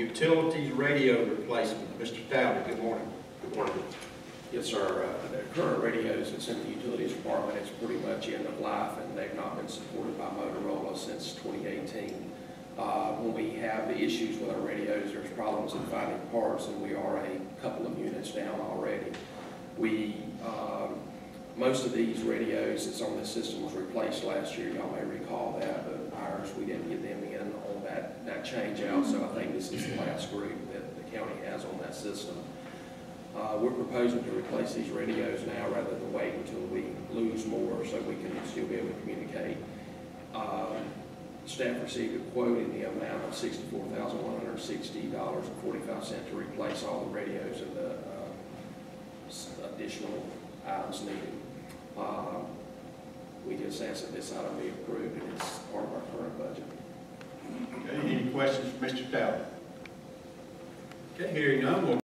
Utilities radio replacement, Mr. Talbot, good morning. Good morning. Yes, sir. Uh, The current radios that's in the utilities department, it's pretty much end of life, and they've not been supported by Motorola since 2018. Uh, When we have the issues with our radios, there's problems in finding parts, and we are a couple of units down already. We, um, most of these radios that's on this system was replaced last year, y'all may recall that, but ours, we didn't get them in on that, change out, so I think this is the last group that the county has on that system. Uh, we're proposing to replace these radios now rather than wait until we lose more so we can still be able to communicate. Um, Staff received a quote in the amount of sixty-four thousand, one hundred and sixty dollars and forty-five cents to replace all the radios and the, uh, additional items needed. Um, We just ask that this item be approved, and it's part of our current budget. Questions for Mr. Talbot? Okay, hearing none, we'll